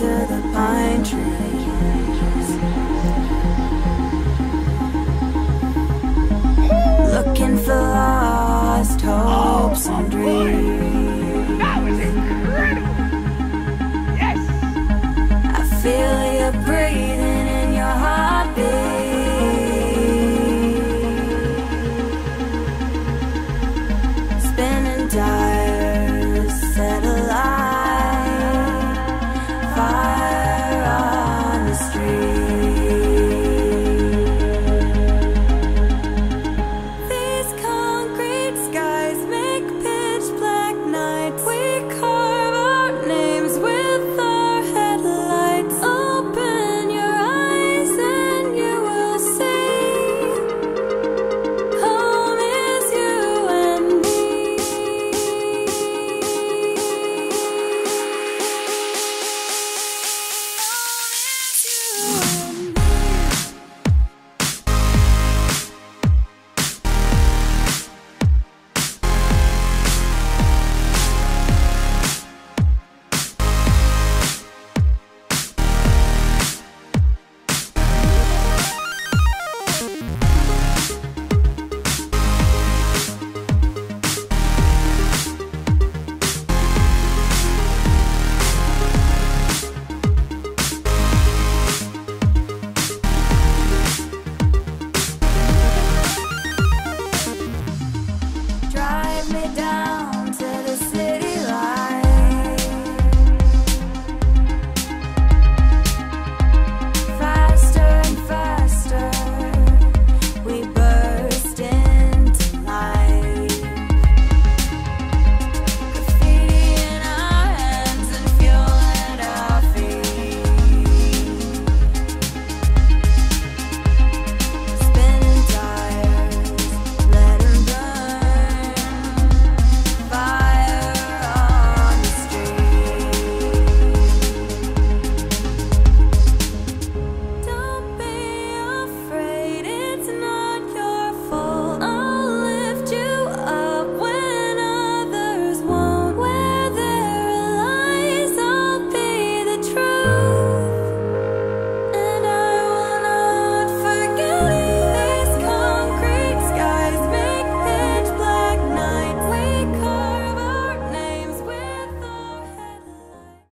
to the pine tree. street.